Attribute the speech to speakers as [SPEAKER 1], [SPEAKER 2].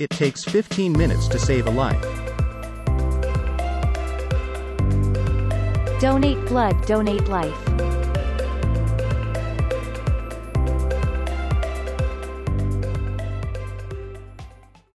[SPEAKER 1] It takes 15 minutes to save a life.
[SPEAKER 2] Donate blood, donate life.